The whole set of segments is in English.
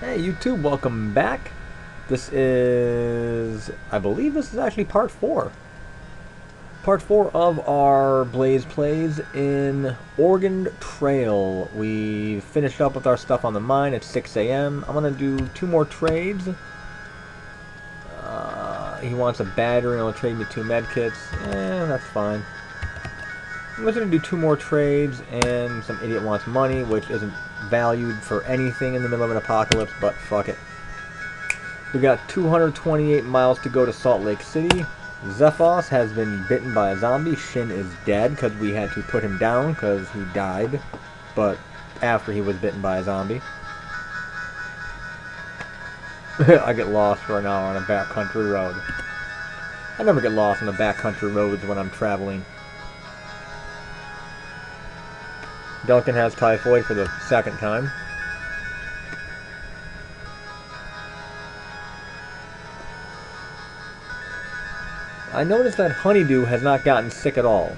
Hey YouTube, welcome back. This is, I believe this is actually part 4. Part 4 of our Blaze Plays in Organ Trail. We finished up with our stuff on the mine at 6 a.m. I'm going to do two more trades. Uh, he wants a battery and he'll trade me two medkits. Eh, that's fine. I'm just going to do two more trades and some idiot wants money, which isn't valued for anything in the middle of an apocalypse, but fuck it. We got 228 miles to go to Salt Lake City. Xephos has been bitten by a zombie. Sjin is dead because we had to put him down because he died, but after he was bitten by a zombie. I get lost for an hour on a backcountry road. I never get lost on the backcountry roads when I'm traveling. Duncan has typhoid for the second time. I noticed that Honeydew has not gotten sick at all.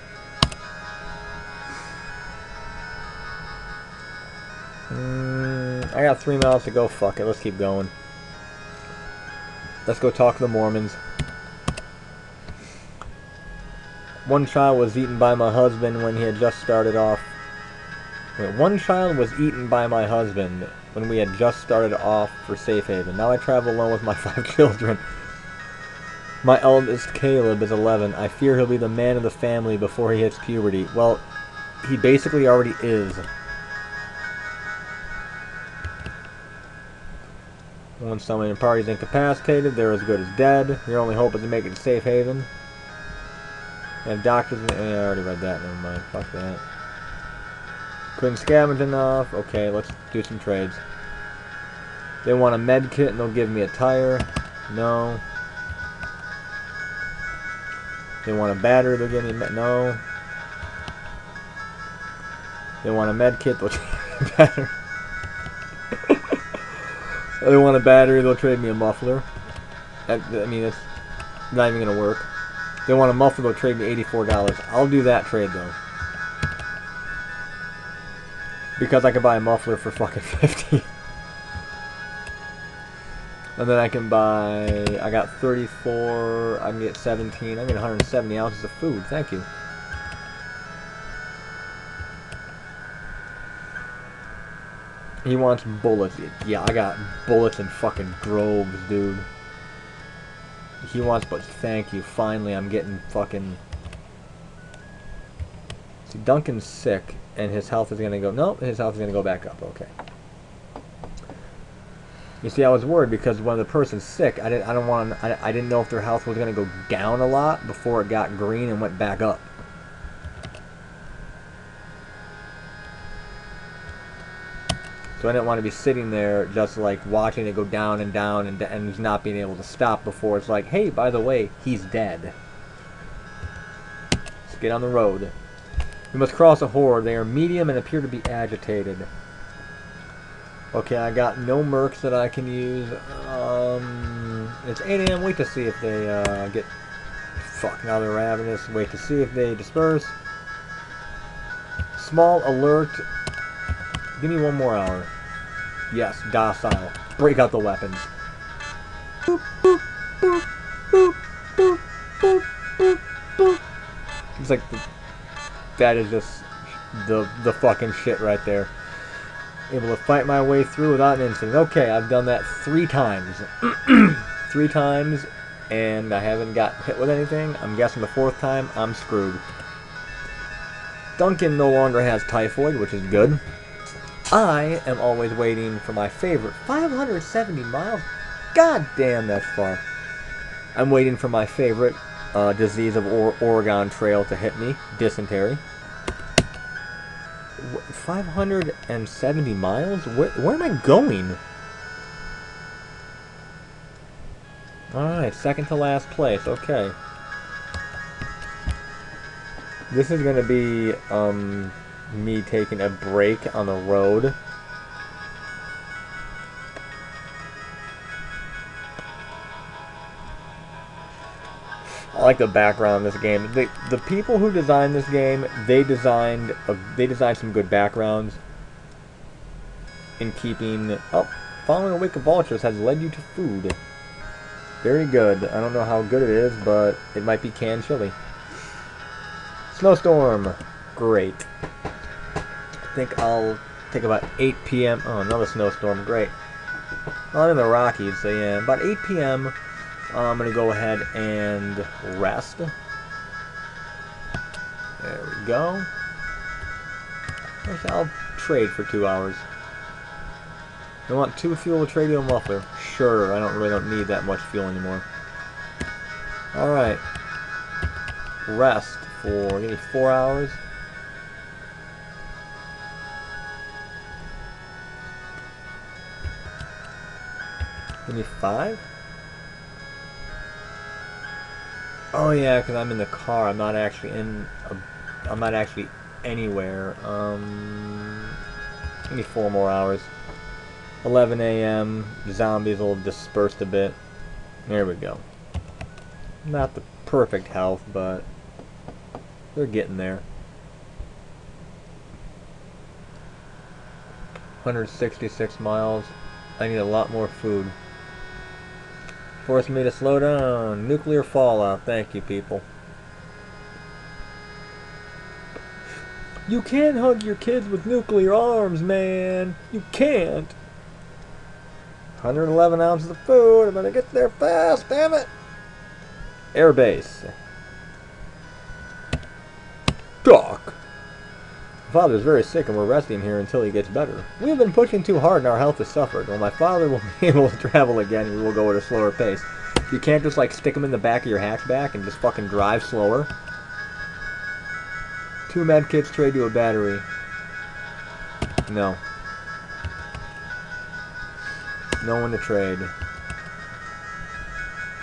Mm, I got three miles to go. Fuck it. Let's keep going. Let's go talk to the Mormons. One child was eaten by my husband when he had just started off. One child was eaten by my husband when we had just started off for Safe Haven. Now I travel alone with my five children. My eldest, Caleb, is 11. I fear he'll be the man of the family before he hits puberty. Well, he basically already is. Once someone in party is incapacitated, they're as good as dead. Your only hope is to make it to Safe Haven. And doctors... I already read that. Never mind. Fuck that. Couldn't scavenge enough. Okay, let's do some trades. They want a med kit and they'll give me a tire. No. They want a battery, they'll give me a no. They want a med kit, they'll trade me a battery. they want a battery, they'll trade me a muffler. I, I mean, it's not even gonna work. They want a muffler, they'll trade me $84. I'll do that trade though. Because I can buy a muffler for fucking 50 And then I can buy, I got 34, I can get 17, I get 170 ounces of food, thank you. He wants bullets. Yeah, I got bullets and fucking groves, dude. He wants, but thank you. Finally, I'm getting fucking... See, Duncan's sick, and his health is gonna go... No, his health is gonna go back up. Okay. You see, I was worried because when the person's sick, I didn't. I don't want. I, I didn't know if their health was gonna go down a lot before it got green and went back up. So I didn't want to be sitting there just like watching it go down and down and, and not being able to stop before it's like, hey, by the way, he's dead. Let's get on the road. We must cross a horde. They are medium and appear to be agitated. Okay, I got no mercs that I can use. Um, it's 8 a.m. Wait to see if they uh, get... Fuck, now they're ravenous. Wait to see if they disperse. Small alert. Give me one more hour. Yes, docile. Break out the weapons. It's like the, that is just the the fucking shit right there. Able to fight my way through without an incident. Okay, I've done that three times. three times, and I haven't got hit with anything. I'm guessing the fourth time, I'm screwed. Duncan no longer has typhoid, which is good. I am always waiting for my favorite 570 miles. God damn, that's far. I'm waiting for my favorite uh, disease of or Oregon Trail to hit me, dysentery. 570 miles? Where, where am I going? Alright, second to last place, okay. This is gonna be, um, me taking a break on the road. Like the background of this game. The the people who designed this game, they designed a, they designed some good backgrounds in keeping oh following a wake of vultures has led you to food. Very good. I don't know how good it is, but it might be canned chili. Snowstorm. Great. I think I'll take about 8 p.m. Oh, another snowstorm. Great. Well, I'm in the Rockies, so yeah. About 8 p.m. Uh, I'm going to go ahead and rest. There we go. I'll trade for two hours. I want two fuel to trade you muffler. Sure, I don't really don't need that much fuel anymore. Alright. Rest for maybe four hours. Maybe five? Oh yeah, because I'm in the car. I'm not actually in. A, I'm not actually anywhere. Um, maybe four more hours. 11 a.m. Zombies will dispersed a bit. There we go. Not the perfect health, but they're getting there. 166 miles. I need a lot more food. Force me to slow down. Nuclear fallout. Thank you, people. You can't hug your kids with nuclear arms, man. You can't. 111 ounces of food. I'm gonna get there fast, damn it. Airbase. Doc. Father is very sick and we're resting here until he gets better. We have been pushing too hard and our health has suffered. When my father will be able to travel again, we will go at a slower pace. You can't just like stick him in the back of your hatchback and just fucking drive slower. Two med kits trade to a battery. No. No one to trade.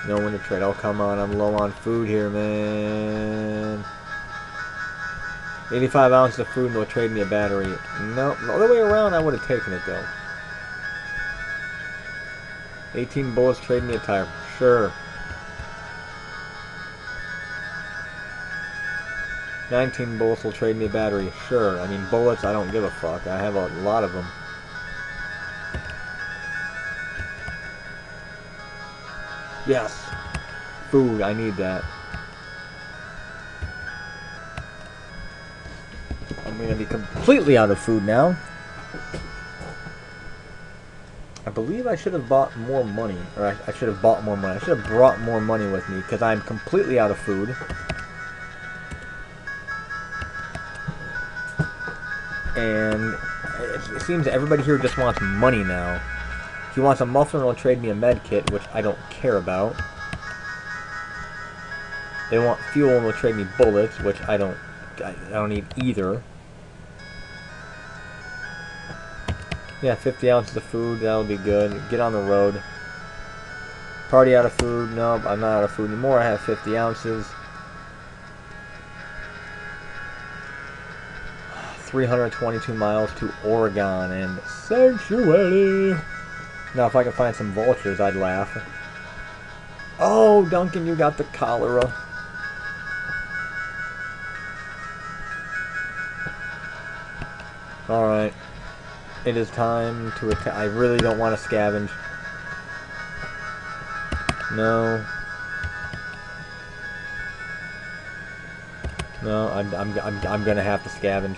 No one to trade. Oh, come on. I'm low on food here, man. 85 ounces of food they'll trade me a battery. No, the other way around, I would have taken it, though. 18 bullets, trade me a tire. Sure. 19 bullets will trade me a battery. Sure. I mean, bullets, I don't give a fuck. I have a lot of them. Yes. Food, I need that. I'm going to be completely out of food now. I believe I should have bought more money. Or I, I should have bought more money. I should have brought more money with me because I'm completely out of food. And it, it seems everybody here just wants money now. He wants a muffler and will trade me a med kit, which I don't care about. They want fuel and will trade me bullets, which I don't I, I don't need either. Yeah, 50 ounces of food, that'll be good. Get on the road. Party out of food. Nope, I'm not out of food anymore. I have 50 ounces. 322 miles to Oregon and Sanctuary. Now, if I can find some vultures, I'd laugh. Oh, Duncan, you got the cholera. Alright. It is time to attack. I really don't want to scavenge. No. No, I'm, I'm, I'm, I'm gonna have to scavenge.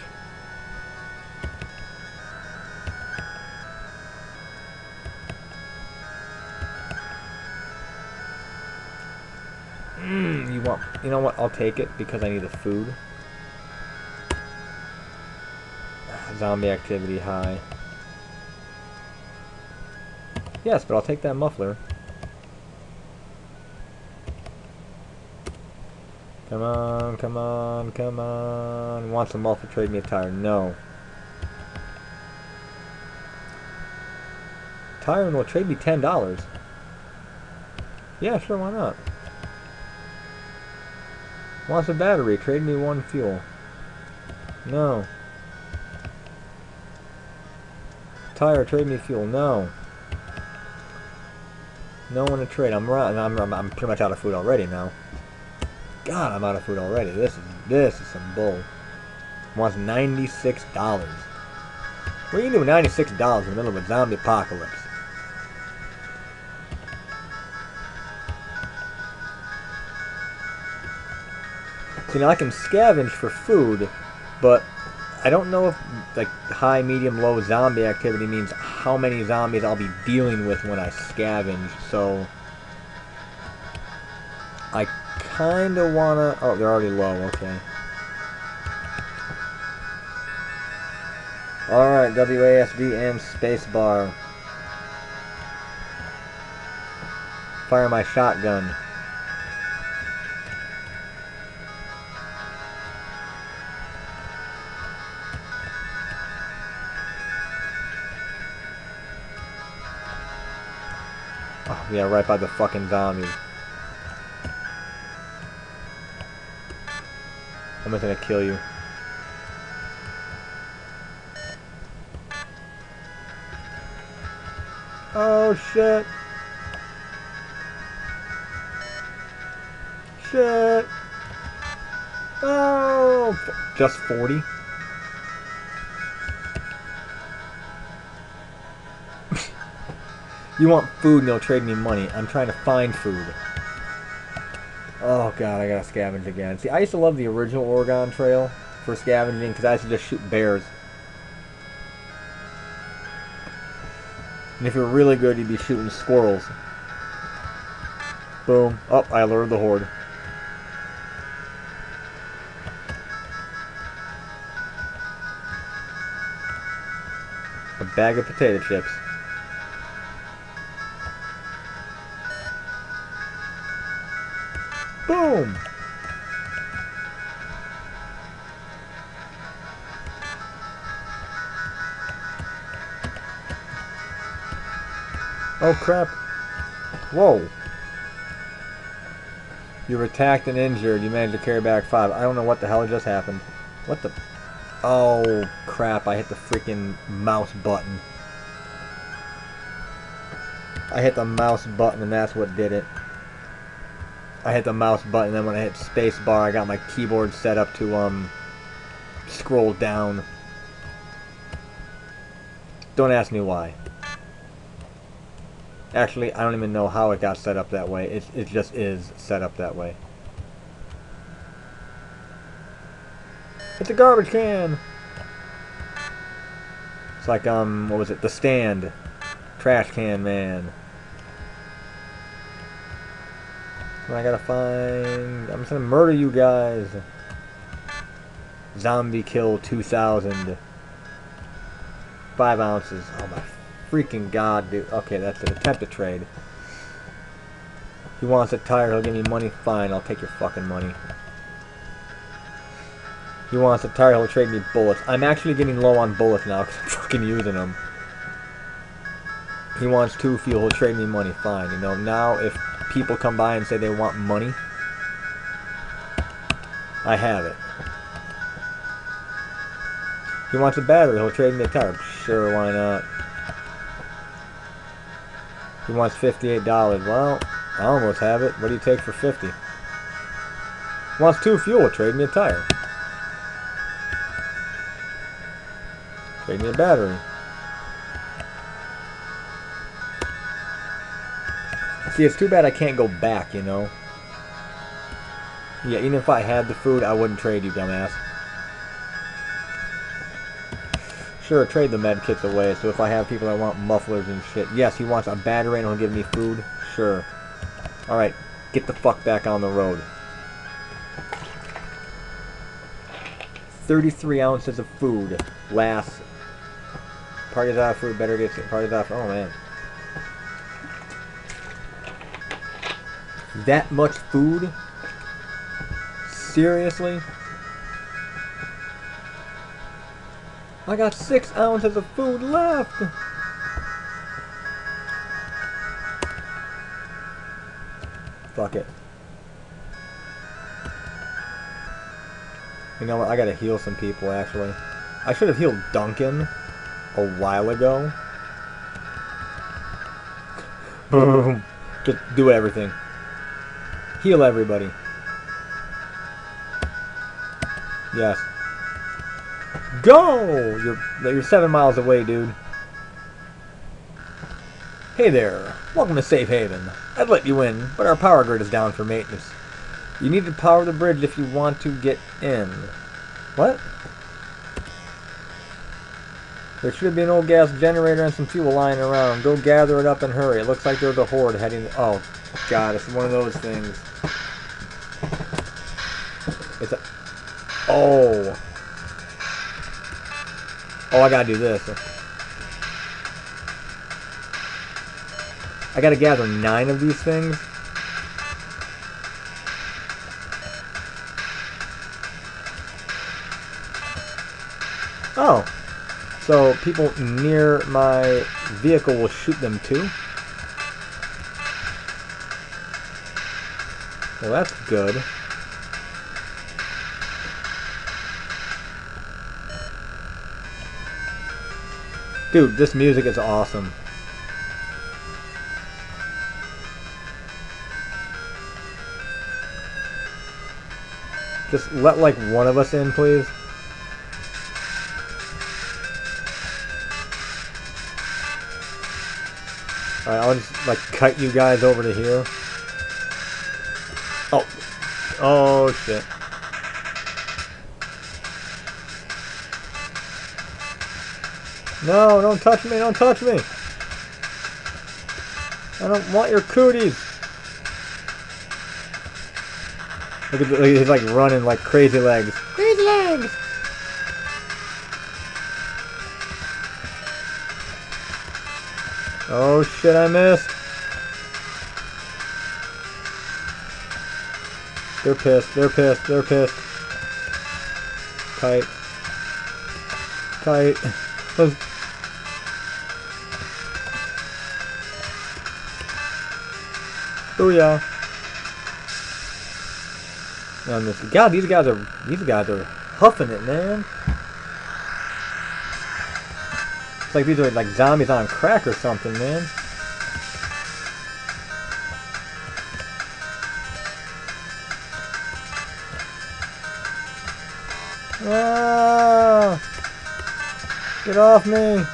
Mmm, you want, you know what? I'll take it because I need the food. Zombie activity high. Yes, but I'll take that muffler. Come on, come on, come on. Wants a muffler, trade me a tire. No. Tire will trade me $10. Yeah, sure, why not? Wants a battery. Trade me one fuel. No. Tire. Trade me fuel. No. No one to trade. I'm run. I'm, I'm, I'm pretty much out of food already now. God, I'm out of food already. This is this is some bull. Wants ninety six dollars. What are you doing ninety six dollars in the middle of a zombie apocalypse? See now I can scavenge for food, but I don't know if like high, medium, low zombie activity means how many zombies I'll be dealing with when I scavenge. So I kind of want to... Oh, they're already low. Okay. Alright, WASD and spacebar. Fire my shotgun. Yeah, right by the fucking zombies. I'm just gonna kill you. Oh shit. Shit. Oh, just 40? You want food and they'll trade me money. I'm trying to find food. Oh god, I gotta scavenge again. See, I used to love the original Oregon Trail for scavenging because I used to just shoot bears. And if you're really good, you'd be shooting squirrels. Boom. Oh, I lured the horde. A bag of potato chips. Boom! Oh crap. Whoa. You were attacked and injured. You managed to carry back five. I don't know what the hell just happened. What the... Oh, crap. I hit the freaking mouse button. I hit the mouse button and that's what did it. I hit the mouse button, then when I hit spacebar, I got my keyboard set up to um scroll down. Don't ask me why. Actually, I don't even know how it got set up that way. It, it just is set up that way. It's a garbage can! It's like, um, what was it? The Stand. Trash can man. I gotta find... I'm just gonna murder you guys. Zombie kill 2000. Five ounces. Oh my freaking god, dude. Okay, that's an attempt to trade. He wants a tire, he'll give me money. Fine, I'll take your fucking money. He wants a tire, he'll trade me bullets. I'm actually getting low on bullets now because I'm fucking using them. He wants two fuel, he'll trade me money. Fine, you know, now if people come by and say they want money, I have it. He wants a battery, he'll trade me a tire. Sure, why not? He wants $58. Well, I almost have it. What do you take for 50? He wants two fuel, trade me a tire. Trade me a battery. See, it's too bad I can't go back, you know? Yeah, even if I had the food, I wouldn't trade you, dumbass. Sure, trade the med kits away, so if I have people that want mufflers and shit. Yes, he wants a battery and he'll give me food. Sure. Alright, get the fuck back on the road. 33 ounces of food. Last. Party's out of food, better get party's out. Oh man. That much food? Seriously? I got six ounces of food left! Fuck it. You know what, I gotta heal some people actually. I should have healed Duncan a while ago. Boom! Just do everything. Heal everybody. Yes. Go! You're, you're seven miles away, dude. Hey there. Welcome to Safe Haven. I'd let you in, but our power grid is down for maintenance. You need to power the bridge if you want to get in. What? There should be an old gas generator and some fuel lying around. Go gather it up and hurry. It looks like there's a horde heading... Oh, God, it's one of those things. It's a... Oh. Oh, I gotta do this. I gotta gather nine of these things. Oh. So people near my vehicle will shoot them too? Well, that's good. Dude, this music is awesome. Just let like one of us in, please. Alright, I'll just like cut you guys over to here. Oh. Shit. No, don't touch me, don't touch me. I don't want your cooties. Look at the, he's like running like crazy legs. Crazy legs! Oh shit, I missed. They're pissed, they're pissed, they're pissed. Tight. Tight. Those Booyah. Man, this, God, these guys are these guys are huffing it, man. It's like these are like zombies on crack or something, man. Get off me!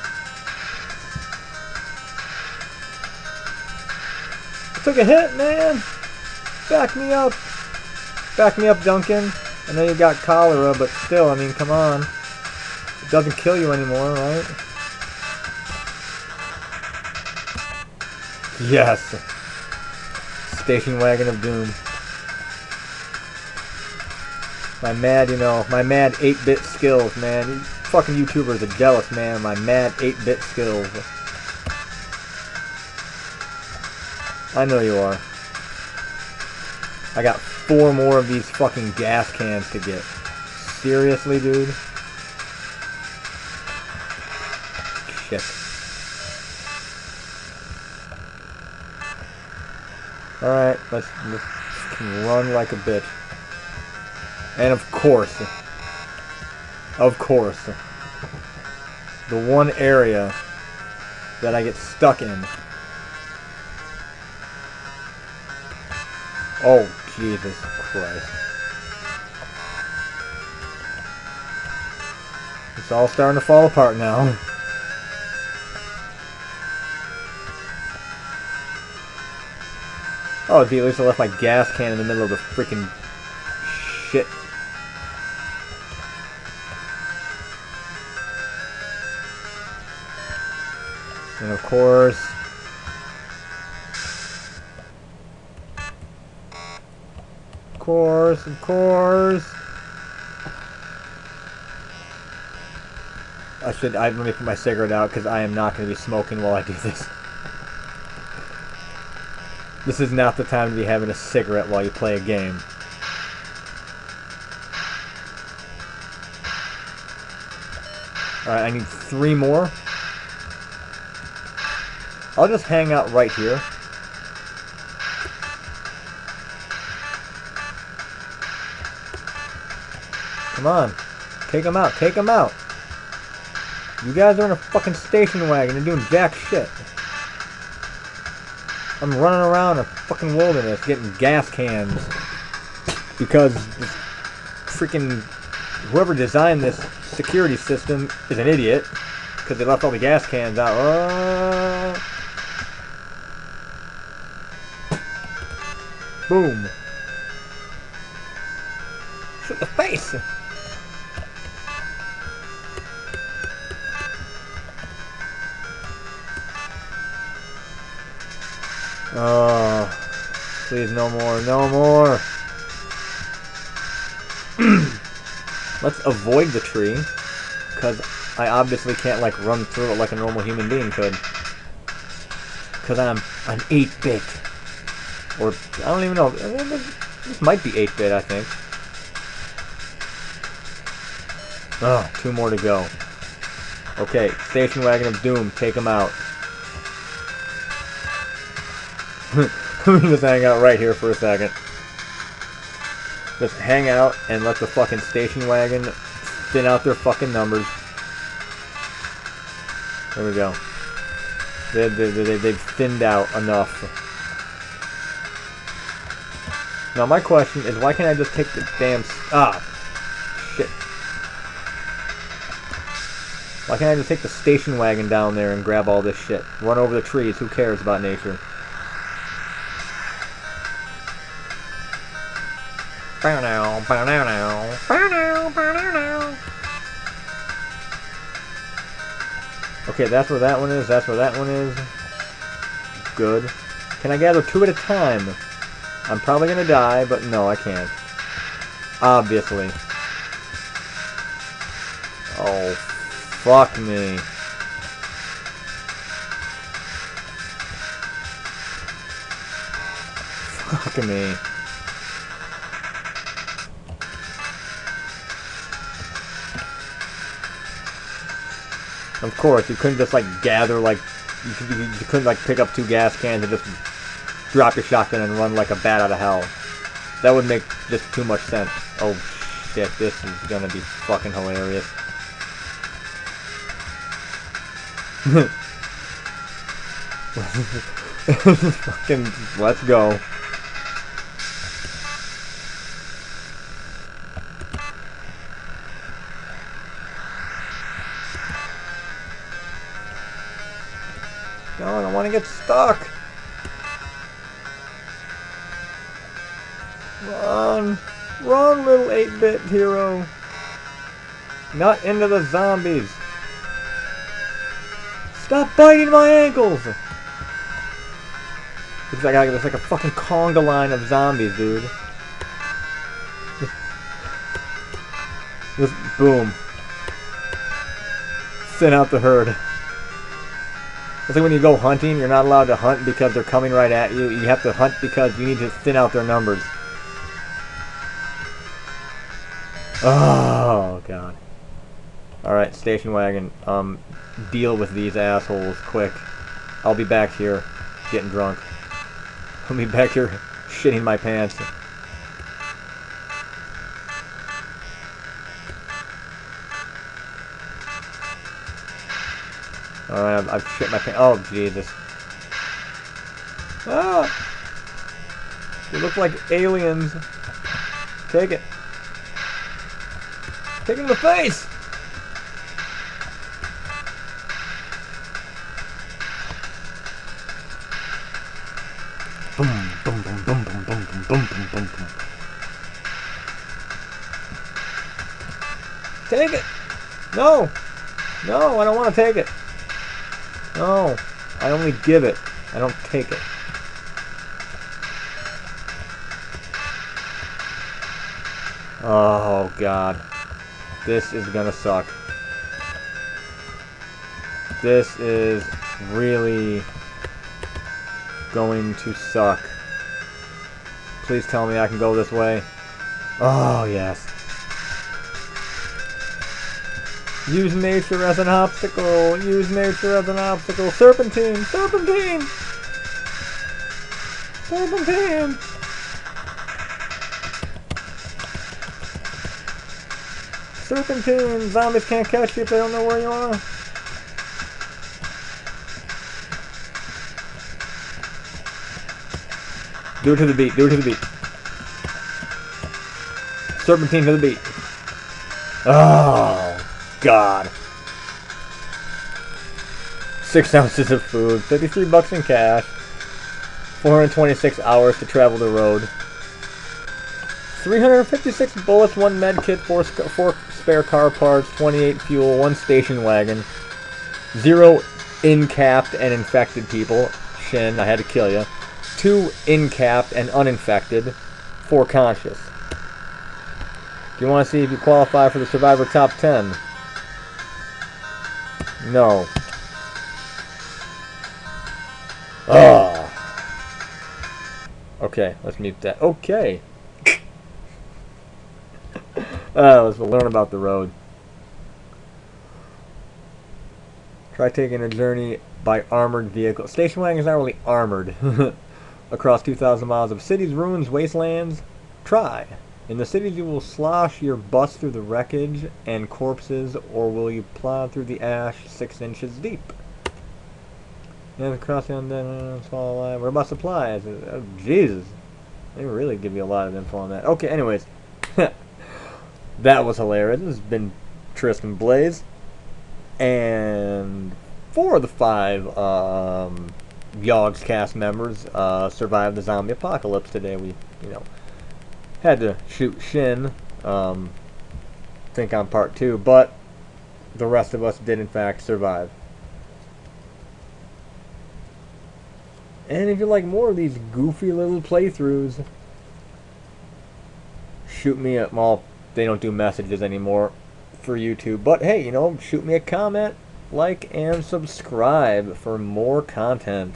took a hit, man. Back me up. Back me up, Duncan. I know you got cholera, but still, I mean, come on. It doesn't kill you anymore, right? Yes. Station wagon of doom. My mad, you know, my mad 8-bit skills, man. Fucking YouTubers are jealous, man. My mad 8-bit skills. I know you are. I got four more of these fucking gas cans to get. Seriously, dude? Shit. Alright, let's, let's run like a bitch. And of course, of course, the one area that I get stuck in Oh, Jesus Christ. It's all starting to fall apart now. Oh, gee, at least I left my gas can in the middle of the freaking shit. Of course, Of course, of course. I should, I, let me put my cigarette out because I am not going to be smoking while I do this. This is not the time to be having a cigarette while you play a game. Alright, I need three more. I'll just hang out right here. Come on. Take them out. Take them out. You guys are in a fucking station wagon. You're doing jack shit. I'm running around a fucking wilderness getting gas cans. Because freaking whoever designed this security system is an idiot. Because they left all the gas cans out. Uh... Boom. to the face! Oh, please no more, no more. Let's avoid the tree, because I obviously can't like run through it like a normal human being could. Because I'm an 8-bit. Or, I don't even know. Uh, this might be 8-bit, I think. Oh, two more to go. Okay, Station Wagon of Doom, take him out. Let me just hang out right here for a second. Just hang out and let the fucking station wagon thin out their fucking numbers. There we go. They, they, they, they've thinned out enough. Now my question is, why can't I just take the damn... Ah! Shit. Why can't I just take the station wagon down there and grab all this shit? Run over the trees, who cares about nature? Bow now, bow now now, bow now, bow now now. Okay, that's where that one is, that's where that one is. Good. Can I gather two at a time? I'm probably gonna die, but no, I can't. Obviously. Oh, fuck me. Fuck me. Of course, you couldn't just like gather like you, could, you, couldn't like pick up two gas cans and just drop your shotgun and run like a bat out of hell. That would make just too much sense. Oh shit, this is gonna be fucking hilarious. fucking let's go. 8-bit hero. Not into the zombies. Stop biting my ankles! Looks like there's like a fucking conga line of zombies, dude. Just boom. Send out the herd. It's like when you go hunting, you're not allowed to hunt because they're coming right at you. You have to hunt because you need to thin out their numbers. Oh, God. Alright, station wagon. Um, deal with these assholes quick. I'll be back here getting drunk. I'll be back here shitting my pants. Alright, I've, I've shit my pants. Oh, Jesus. Ah! You look like aliens. Take it. Take it in the face! Boom, boom, boom, boom, boom, boom, boom, boom, boom, boom, boom. Take it! No! No, I don't want to take it. No, I only give it. I don't take it. Oh, God. This is gonna suck. This is really going to suck. Please tell me I can go this way. Oh, yes. Use nature as an obstacle. Use nature as an obstacle. Serpentine! Serpentine! Serpentine! Serpentine! Zombies can't catch you if they don't know where you are. Do it to the beat. Do it to the beat. Serpentine to the beat. Oh, God. Six ounces of food. 53 bucks in cash. 426 hours to travel the road. 356 bullets, one med kit, four, sc- four spare car parts, 28 fuel, one station wagon, zero incapped and infected people. Sjin, I had to kill you. Two incapped and uninfected, four conscious. Do you want to see if you qualify for the Survivor Top 10? No. Ah. Okay, let's mute that. Okay. Uh, let's learn about the road. Try taking a journey by armored vehicle. Station wagon is not really armored. Across 2,000 miles of cities, ruins, wastelands. Try. In the cities, you will slosh your bus through the wreckage and corpses, or will you plow through the ash six inches deep? And across the uh, small line. What about supplies? Oh, Jesus. They really give you a lot of info on that. Okay, anyways. That was hilarious. This has been Tristan Blaze. And four of the five um, Yogscast members uh, survived the zombie apocalypse today. We, you know, had to shoot Sjin, um, I think on part two, but the rest of us did in fact survive. And if you like more of these goofy little playthroughs, shoot me a well, they don't do messages anymore for YouTube. But hey, you know, shoot me a comment, like, and subscribe for more content.